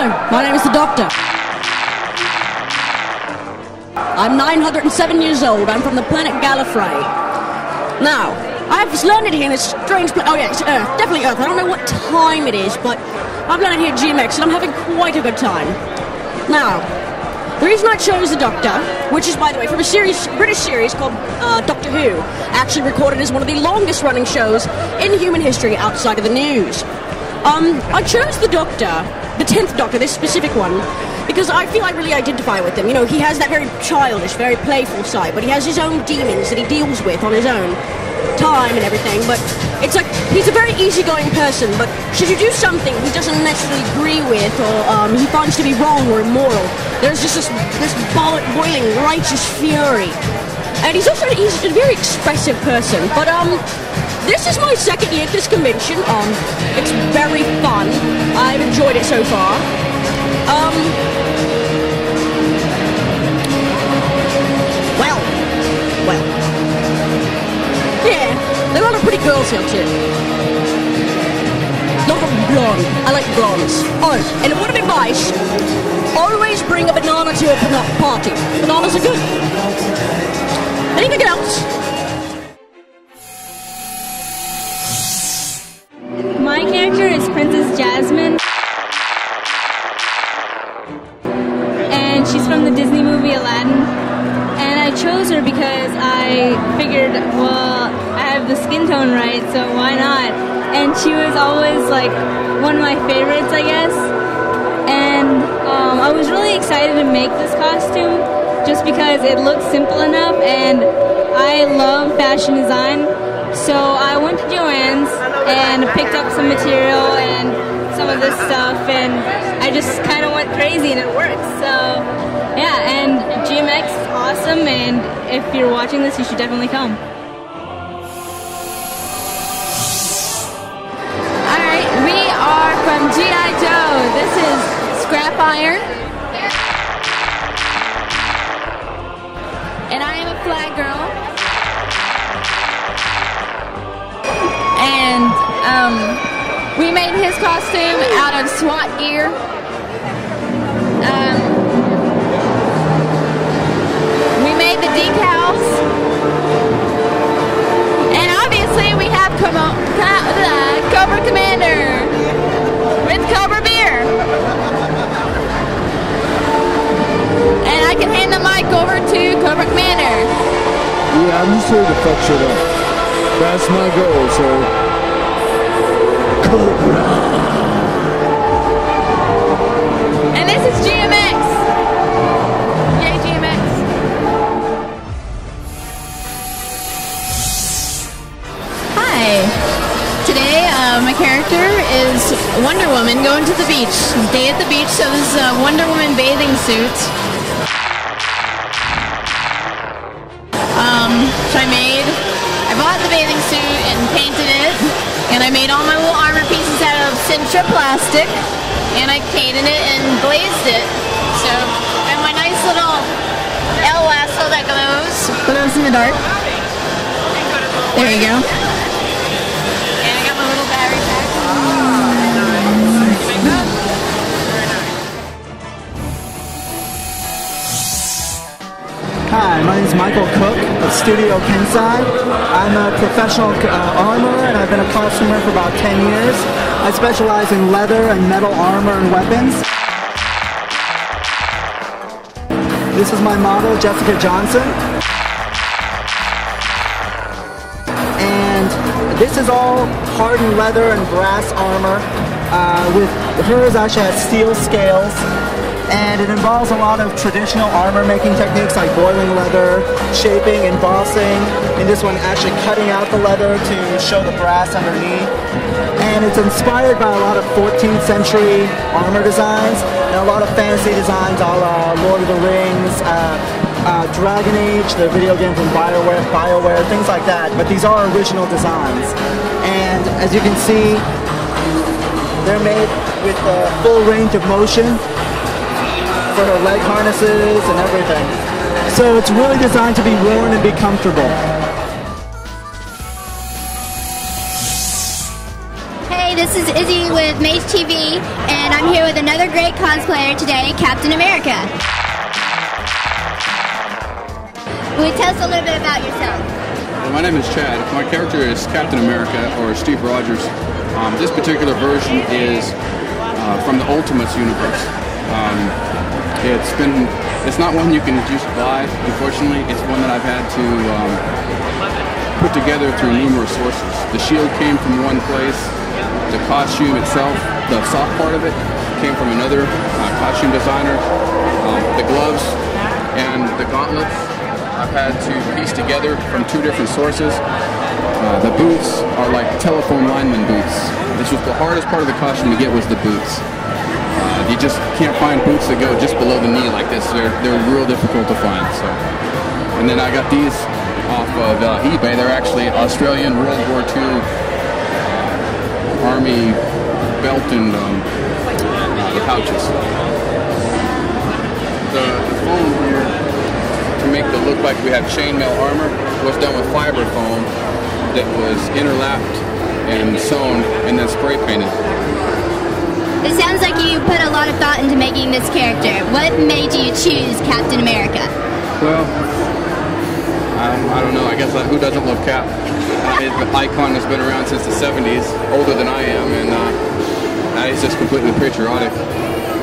Hello, my name is the Doctor. I'm 907 years old. I'm from the planet Gallifrey. Now, I've landed here in this strange planet. Oh, yeah, it's Earth. Definitely Earth. I don't know what time it is, but I've landed here at GMX and I'm having quite a good time. Now, the reason I chose The Doctor, which is, by the way, from a series, British series called uh, Doctor Who, actually recorded as one of the longest running shows in human history outside of the news. Um, I chose The Doctor, the 10th Doctor, this specific one, because I feel I really identify with him. You know, he has that very childish, very playful side, but he has his own demons that he deals with on his own time and everything. But it's like he's a very easygoing person, but should you do something he doesn't necessarily agree with or um, he finds to be wrong or immoral, there's just this, this boiling righteous fury. And he's also he's a very expressive person. But um, this is my second year at this convention. Um, it's very fun. I've enjoyed it so far. Um, well, well, yeah, there are a lot of pretty girls here too. Not of blonde. I like blondes. Oh, and a word of advice: always bring a banana to a party. Bananas are good. Anything else? Character is Princess Jasmine. And she's from the Disney movie Aladdin. And I chose her because I figured, well, I have the skin tone right, so why not? And she was always like one of my favorites, I guess. And um, I was really excited to make this costume just because it looked simple enough and I love fashion design. So I went to Joann's and picked up some material and some of this stuff and I just kind of went crazy and it worked. So yeah, and GMX is awesome and if you're watching this, you should definitely come. Alright, we are from G.I. Joe. This is Scrap Iron. And I am a flag girl. And um, we made his costume out of SWAT gear. Um, we made the decals. And obviously we have Como- Co- uh, Cobra Commander with Cobra Beer. And I can hand the mic over to Cobra Commander. Yeah, I'm just here to fuck shit up. That's my goal, so. And this is GMX. Yay, GMX. Hi. Today, uh, my character is Wonder Woman going to the beach. Day at the beach, so this is a Wonder Woman bathing suit. Um, which I made. I bought the bathing suit and painted it, and I made all my little armor pieces out of Sintra plastic, and I painted it and glazed it. So, have my nice little L lasso that glows, glows in the dark. There you go. Hi, my name is Michael Cook of Studio Kensai. I'm a professional uh, armorer and I've been a costumer for about 10 years. I specialize in leather and metal armor and weapons. This is my model, Jessica Johnson. And this is all hardened leather and brass armor. Uh, with hers actually has steel scales and it involves a lot of traditional armor making techniques like boiling leather, shaping, embossing, and this one actually cutting out the leather to show the brass underneath. And it's inspired by a lot of 14th century armor designs and a lot of fantasy designs a la Lord of the Rings, uh, uh, Dragon Age, the video game from BioWare, BioWare, things like that. But these are original designs. And as you can see, they're made with a full range of motion for her leg harnesses and everything. So it's really designed to be worn and be comfortable. Hey, Hey, this is Izzy with Mage TV, and I'm here with another great cosplayer today, Captain America. Will you tell us a little bit about yourself? My name is Chad. My character is Captain America, or Steve Rogers. Um, this particular version is uh, from the Ultimates universe. Um, it's been, it's not one you can just buy, unfortunately. It's one that I've had to um, put together through numerous sources. The shield came from one place. The costume itself, the soft part of it, came from another uh, costume designer. Um, the gloves and the gauntlets I've had to piece together from two different sources. Uh, the boots are like telephone lineman boots. This was the hardest part of the costume to get was the boots. Uh, you just can't find boots that go just below the knee like this. They're, they're real difficult to find. So, And then I got these off of uh, eBay. They're actually Australian World War II Army belt and um, uh, pouches. The, the foam here to make it look like we have chainmail armor was done with fiber foam that was interlapped and sewn and then spray painted. It sounds like you put a lot of thought into making this character. What made you choose Captain America? Well, I, I don't know. I guess uh, who doesn't love Cap? An icon that's been around since the 70s, older than I am, and uh, he's just completely patriotic.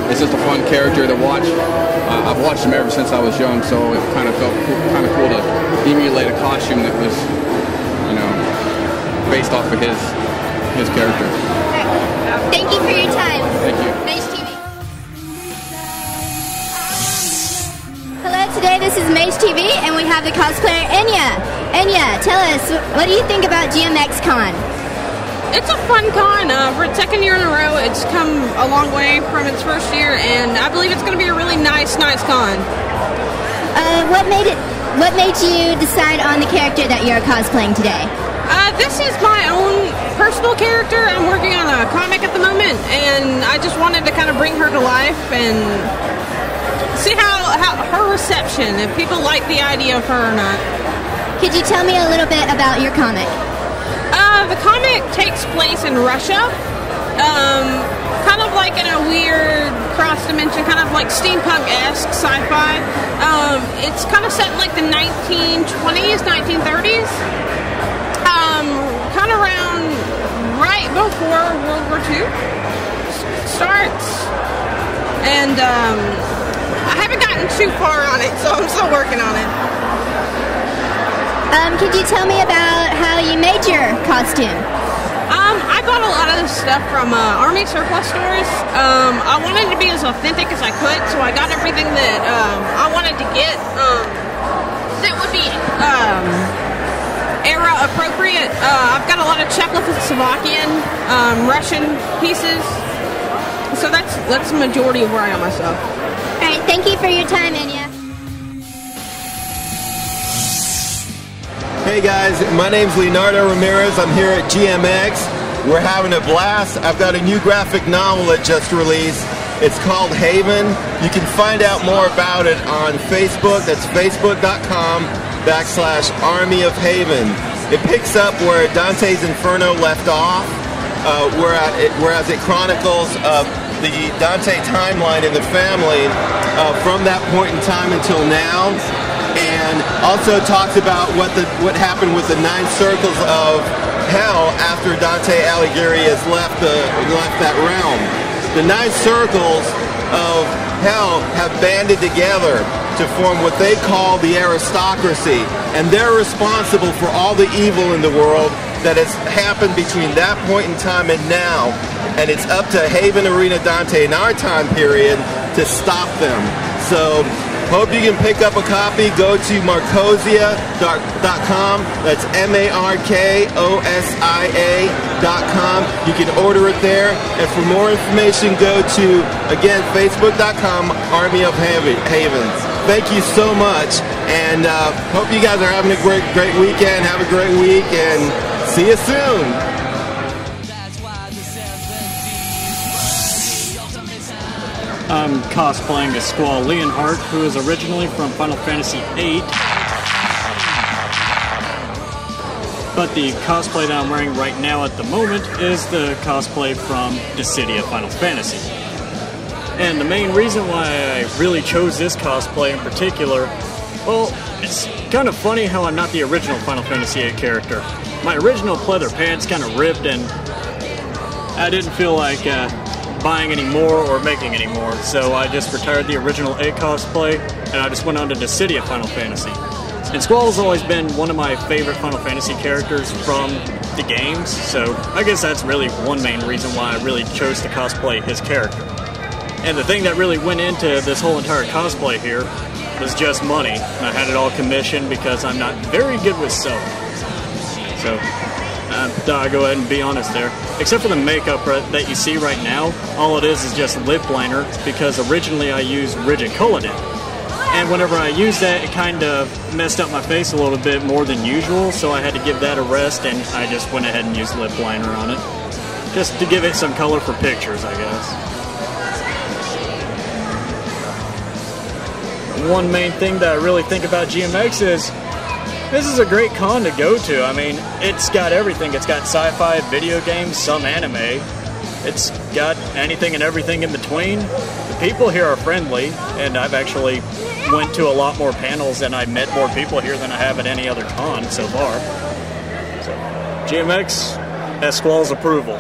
It's just a fun character to watch. Uh, I've watched him ever since I was young, so it kind of felt kind of cool to emulate a costume that was, you know, based off of his his character. Thank you for your time. Thank you. Mage TV. Hello, today this is Mage TV, and we have the cosplayer Enya. Enya, tell us, what do you think about GMX Con? It's a fun con. Uh, for its second year in a row, it's come a long way from its first year, and I believe it's going to be a really nice, nice con. Uh, what made it? What made you decide on the character that you're cosplaying today? Uh, this is my own personal character. I'm working on a comic at the moment, and I just wanted to kind of bring her to life and see how, how her reception, if people like the idea of her or not. Could you tell me a little bit about your comic? Uh, the comic takes place in Russia, um, kind of like in a weird cross dimension, kind of like steampunk esque sci fi. Um, it's kind of set in like the 1920s, 1930s, um, kind of around right before World War II starts. And um, I haven't gotten too far on it, so I'm still working on it. Um, could you tell me about how you made your costume? Um, I got a lot of this stuff from uh, Army surplus stores. Um, I wanted to be as authentic as I could, so I got everything that um, I wanted to get um, that would be um, era appropriate. Uh, I've got a lot of Czechoslovakian, um, Russian pieces, so that's that's the majority of where I am myself. All right, thank you for your time, Anya. Hey guys, my name's Leonardo Ramirez. I'm here at GMX. We're having a blast. I've got a new graphic novel that just released. It's called Haven. You can find out more about it on Facebook. That's facebook.com backslash Army of Haven. It picks up where Dante's Inferno left off, uh, whereas, it, whereas it chronicles uh, the Dante timeline in the family uh, from that point in time until now and also talks about what the what happened with the nine circles of hell after Dante Alighieri has left the left that realm. The nine circles of hell have banded together to form what they call the aristocracy, and they're responsible for all the evil in the world that has happened between that point in time and now. And it's up to Haven Arena Dante in our time period to stop them. So Hope you can pick up a copy. Go to markosia.com. That's M-A-R-K-O-S-I-A.com. You can order it there. And for more information, go to, again, facebook.com, Army of Havens. Thank you so much. And uh, hope you guys are having a great, great weekend. Have a great week and see you soon. I'm cosplaying as Squall Leonhart, who is originally from Final Fantasy VIII. But the cosplay that I'm wearing right now at the moment is the cosplay from Dissidia Final Fantasy. And the main reason why I really chose this cosplay in particular, well, it's kind of funny how I'm not the original Final Fantasy VIII character. My original pleather pants kind of ripped and I didn't feel like uh, buying any more or making any more, so I just retired the original A cosplay and I just went on to Dissidia Final Fantasy. And Squall has always been one of my favorite Final Fantasy characters from the games, so I guess that's really one main reason why I really chose to cosplay his character. And the thing that really went into this whole entire cosplay here was just money. And I had it all commissioned because I'm not very good with sewing. So, uh, I'll go ahead and be honest there. Except for the makeup that you see right now, all it is is just lip liner because originally I used Rigid Collodion. And whenever I used that, it kind of messed up my face a little bit more than usual, so I had to give that a rest and I just went ahead and used lip liner on it. Just to give it some color for pictures, I guess. One main thing that I really think about GMX is this is a great con to go to. I mean, it's got everything. It's got sci-fi, video games, some anime. It's got anything and everything in between. The people here are friendly, and I've actually went to a lot more panels and I met more people here than I have at any other con so far. So, GMX has Squall's approval.